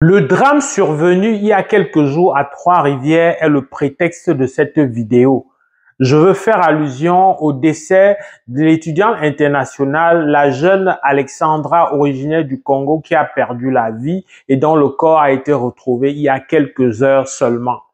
Le drame survenu il y a quelques jours à Trois-Rivières est le prétexte de cette vidéo. Je veux faire allusion au décès de l'étudiante internationale, la jeune Alexandra originaire du Congo qui a perdu la vie et dont le corps a été retrouvé il y a quelques heures seulement.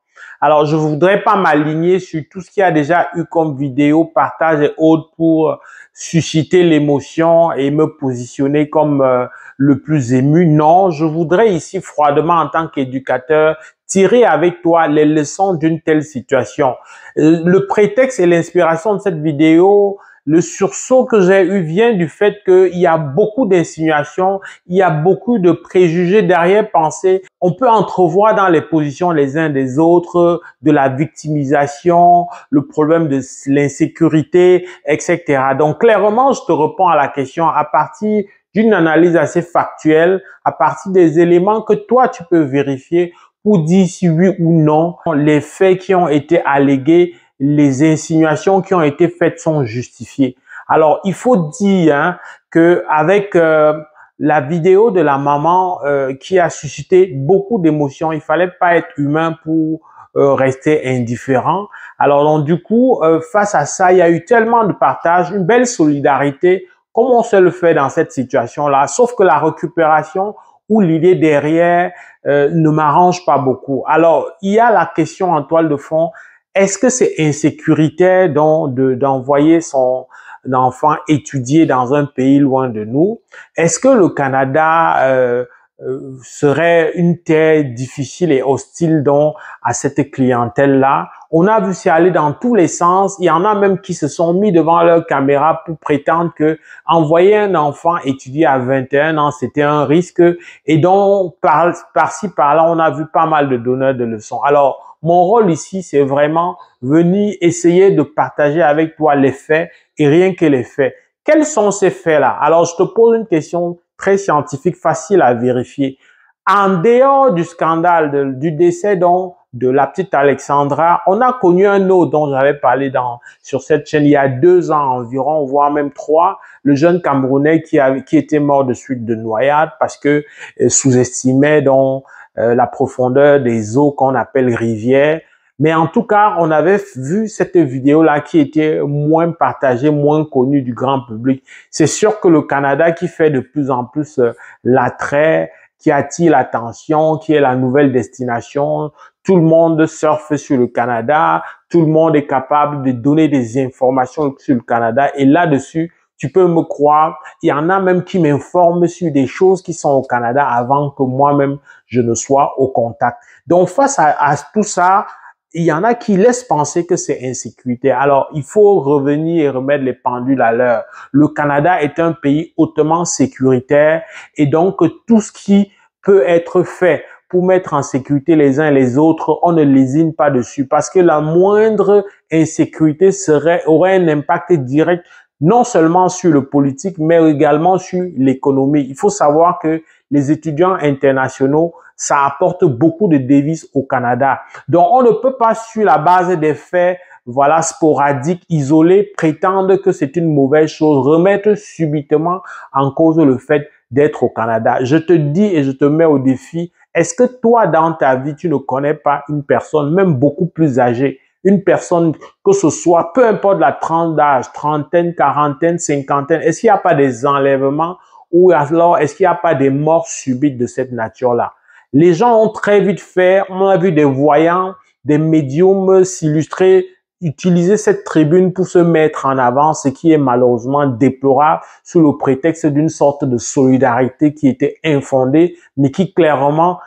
Alors, je voudrais pas m'aligner sur tout ce qui a déjà eu comme vidéo, partage et autres pour susciter l'émotion et me positionner comme euh, le plus ému. Non, je voudrais ici froidement en tant qu'éducateur tirer avec toi les leçons d'une telle situation. Euh, le prétexte et l'inspiration de cette vidéo le sursaut que j'ai eu vient du fait qu'il y a beaucoup d'insinuations, il y a beaucoup de préjugés derrière pensée. On peut entrevoir dans les positions les uns des autres de la victimisation, le problème de l'insécurité, etc. Donc clairement, je te réponds à la question à partir d'une analyse assez factuelle, à partir des éléments que toi tu peux vérifier pour dire si oui ou non les faits qui ont été allégués les insinuations qui ont été faites sont justifiées. Alors, il faut dire hein, que avec euh, la vidéo de la maman euh, qui a suscité beaucoup d'émotions, il fallait pas être humain pour euh, rester indifférent. Alors, donc, du coup, face à ça, il y a eu tellement de partage, une belle solidarité, comme on se le fait dans cette situation-là, sauf que la récupération ou l'idée derrière ne m'arrange pas beaucoup. Alors, il y a la question en toile de fond, est-ce que c'est insécuritaire d'envoyer son enfant étudier dans un pays loin de nous? Est-ce que le Canada euh, euh, serait une terre difficile et hostile donc à cette clientèle-là? On a vu ça aller dans tous les sens. Il y en a même qui se sont mis devant leur caméra pour prétendre que envoyer un enfant étudier à 21 ans, c'était un risque. Et donc, par-ci, par-là, on a vu pas mal de donneurs de leçons. Alors, mon rôle ici, c'est vraiment venir essayer de partager avec toi les faits et rien que les faits. Quels sont ces faits-là? Alors, je te pose une question très scientifique, facile à vérifier. En dehors du scandale du décès donc, de la petite Alexandra, on a connu un autre dont j'avais parlé dans, sur cette chaîne il y a deux ans environ, voire même trois, le jeune Camerounais qui, a, qui était mort de suite de noyade parce que euh, sous-estimait donc euh, la profondeur des eaux qu'on appelle rivières. Mais en tout cas, on avait vu cette vidéo-là qui était moins partagée, moins connue du grand public. C'est sûr que le Canada qui fait de plus en plus euh, l'attrait, qui attire l'attention, qui est la nouvelle destination. Tout le monde surfe sur le Canada, tout le monde est capable de donner des informations sur le Canada. Et là-dessus, tu peux me croire, il y en a même qui m'informent sur des choses qui sont au Canada avant que moi-même je ne sois au contact. Donc face à, tout ça, il y en a qui laissent penser que c'est insécurité. Alors, il faut revenir et remettre les pendules à l'heure. Le Canada est un pays hautement sécuritaire et donc tout ce qui peut être fait pour mettre en sécurité les uns et les autres, on ne lésine pas dessus parce que la moindre insécurité serait, aurait un impact direct non seulement sur le politique, mais également sur l'économie. Il faut savoir que les étudiants internationaux, ça apporte beaucoup de devises au Canada. Donc, on ne peut pas, sur la base des faits, voilà, sporadiques, isolés, prétendre que c'est une mauvaise chose, remettre subitement en cause le fait d'être au Canada. Je te dis et je te mets au défi, est-ce que toi, dans ta vie, tu ne connais pas une personne, même beaucoup plus âgée, une personne, que ce soit, peu importe la tranche d'âge, trentaine, quarantaine, cinquantaine, est-ce qu'il n'y a pas des enlèvements ou alors est-ce qu'il n'y a pas des morts subites de cette nature-là? Les gens ont très vite fait, on a vu des voyants, des médiums s'illustrer, utiliser cette tribune pour se mettre en avant, ce qui est malheureusement déplorable sous le prétexte d'une sorte de solidarité qui était infondée, mais qui clairement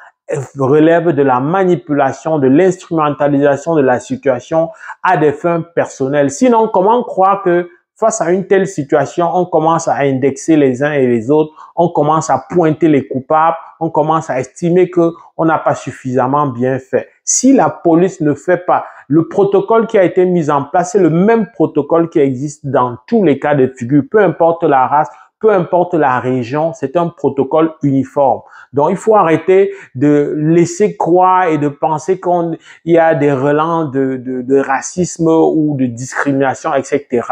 relève de la manipulation, de l'instrumentalisation de la situation à des fins personnelles. Sinon, comment croire que face à une telle situation, on commence à indexer les uns et les autres, on commence à pointer les coupables, on commence à estimer que on n'a pas suffisamment bien fait? Si la police ne fait pas le protocole qui a été mis en place, c'est le même protocole qui existe dans tous les cas de figure, peu importe la race, peu importe la région, c'est un protocole uniforme. Donc, il faut arrêter de laisser croire et de penser qu'il y a des relents de, de, de racisme ou de discrimination, etc.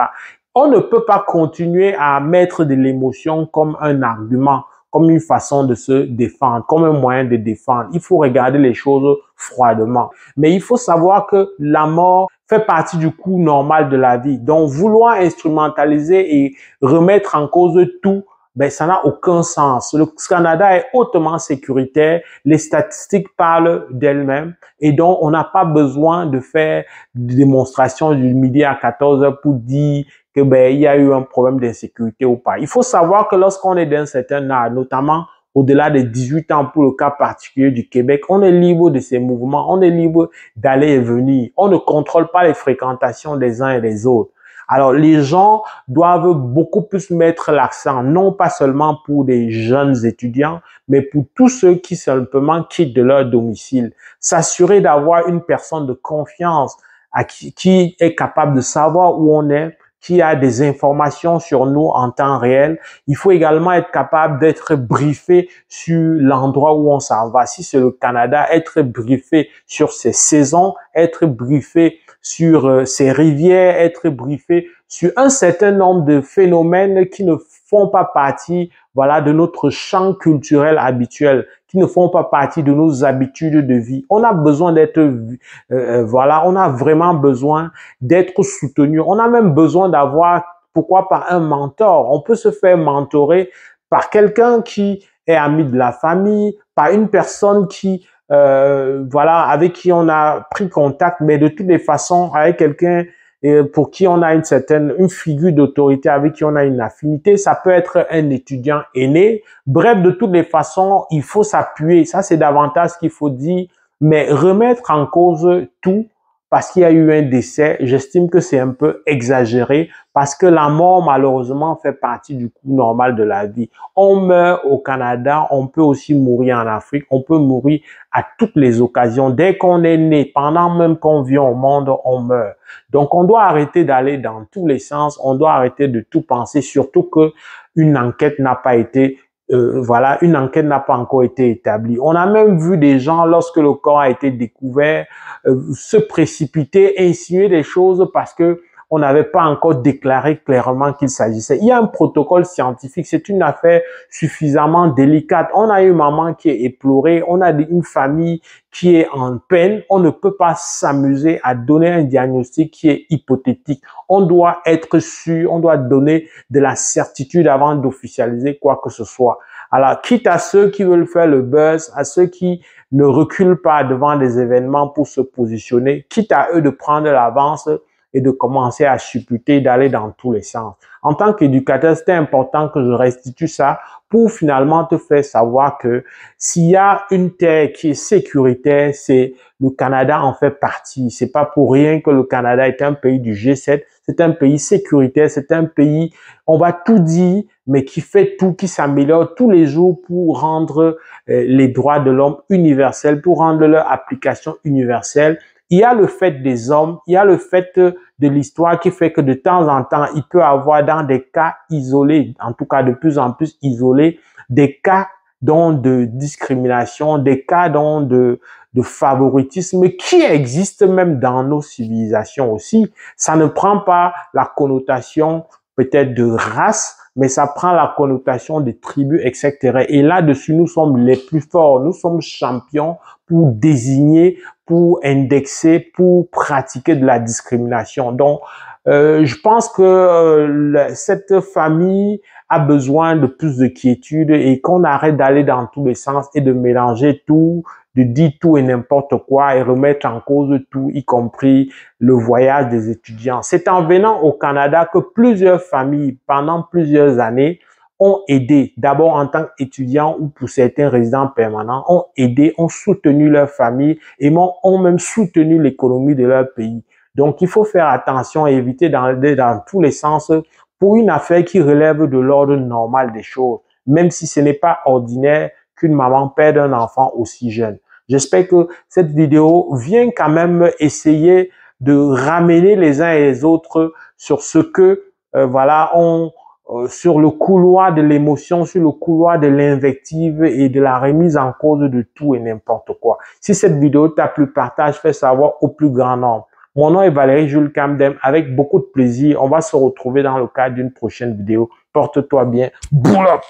On ne peut pas continuer à mettre de l'émotion comme un argument comme une façon de se défendre, comme un moyen de défendre. Il faut regarder les choses froidement. Mais il faut savoir que la mort fait partie du coût normal de la vie. Donc, vouloir instrumentaliser et remettre en cause tout ben, ça n'a aucun sens. Le Canada est hautement sécuritaire, les statistiques parlent d'elles-mêmes et donc on n'a pas besoin de faire des démonstrations du midi à 14 heures pour dire que ben, il y a eu un problème d'insécurité ou pas. Il faut savoir que lorsqu'on est d'un certain âge, notamment au-delà de 18 ans pour le cas particulier du Québec, on est libre de ces mouvements, on est libre d'aller et venir. On ne contrôle pas les fréquentations des uns et des autres. Alors, les gens doivent beaucoup plus mettre l'accent, non pas seulement pour des jeunes étudiants, mais pour tous ceux qui simplement quittent de leur domicile. S'assurer d'avoir une personne de confiance à qui, qui est capable de savoir où on est, qui a des informations sur nous en temps réel. Il faut également être capable d'être briefé sur l'endroit où on s'en va. Si c'est le Canada, être briefé sur ses saisons, être briefé sur euh, ces rivières, être briefé sur un certain nombre de phénomènes qui ne font pas partie voilà de notre champ culturel habituel ne font pas partie de nos habitudes de vie. On a besoin d'être euh, euh, voilà, on a vraiment besoin d'être soutenu. On a même besoin d'avoir pourquoi pas un mentor. On peut se faire mentorer par quelqu'un qui est ami de la famille, par une personne qui euh, voilà, avec qui on a pris contact, mais de toutes les façons, avec quelqu'un pour qui on a une certaine, une figure d'autorité avec qui on a une affinité. Ça peut être un étudiant aîné. Bref, de toutes les façons, il faut s'appuyer. Ça, c'est davantage ce qu'il faut dire. Mais remettre en cause tout parce qu'il y a eu un décès, j'estime que c'est un peu exagéré parce que la mort, malheureusement, fait partie du coût normal de la vie. On meurt au Canada, on peut aussi mourir en Afrique, on peut mourir à toutes les occasions. Dès qu'on est né, pendant même qu'on vit au monde, on meurt. Donc, on doit arrêter d'aller dans tous les sens, on doit arrêter de tout penser, surtout que une enquête n'a pas été euh, voilà, une enquête n'a pas encore été établie. On a même vu des gens, lorsque le corps a été découvert, euh, se précipiter, insinuer des choses parce que on n'avait pas encore déclaré clairement qu'il s'agissait. Il y a un protocole scientifique, c'est une affaire suffisamment délicate. On a une maman qui est éplorée, on a une famille qui est en peine. On ne peut pas s'amuser à donner un diagnostic qui est hypothétique. On doit être sûr, on doit donner de la certitude avant d'officialiser quoi que ce soit. Alors, quitte à ceux qui veulent faire le buzz, à ceux qui ne reculent pas devant des événements pour se positionner, quitte à eux de prendre l'avance, et de commencer à supputer, d'aller dans tous les sens. En tant qu'éducateur, c'était important que je restitue ça pour finalement te faire savoir que s'il y a une terre qui est sécuritaire, c'est le Canada en fait partie. C'est pas pour rien que le Canada est un pays du G7. C'est un pays sécuritaire. C'est un pays, on va tout dire, mais qui fait tout, qui s'améliore tous les jours pour rendre euh, les droits de l'homme universels, pour rendre leur application universelle il y a le fait des hommes, il y a le fait de l'histoire qui fait que de temps en temps, il peut avoir dans des cas isolés, en tout cas de plus en plus isolés, des cas dont de discrimination, des cas dont de, de favoritisme qui existent même dans nos civilisations aussi. Ça ne prend pas la connotation peut-être de race, mais ça prend la connotation de tribus, etc. Et là-dessus, nous sommes les plus forts, nous sommes champions pour désigner, pour indexer, pour pratiquer de la discrimination. Donc, euh, je pense que euh, cette famille a besoin de plus de quiétude et qu'on arrête d'aller dans tous les sens et de mélanger tout, de dire tout et n'importe quoi et remettre en cause tout, y compris le voyage des étudiants. C'est en venant au Canada que plusieurs familles, pendant plusieurs années, ont aidé, d'abord en tant qu'étudiants ou pour certains résidents permanents, ont aidé, ont soutenu leur famille et ont même soutenu l'économie de leur pays. Donc, il faut faire attention et éviter d'aller dans tous les sens pour une affaire qui relève de l'ordre normal des choses, même si ce n'est pas ordinaire qu'une maman perde un enfant aussi jeune. J'espère que cette vidéo vient quand même essayer de ramener les uns et les autres sur ce que, euh, voilà, on, euh, sur le couloir de l'émotion, sur le couloir de l'invective et de la remise en cause de tout et n'importe quoi. Si cette vidéo t'a plu, partage, fais savoir au plus grand nombre. Mon nom est Valérie Jules Camdem. Avec beaucoup de plaisir, on va se retrouver dans le cadre d'une prochaine vidéo. Porte-toi bien. Boulop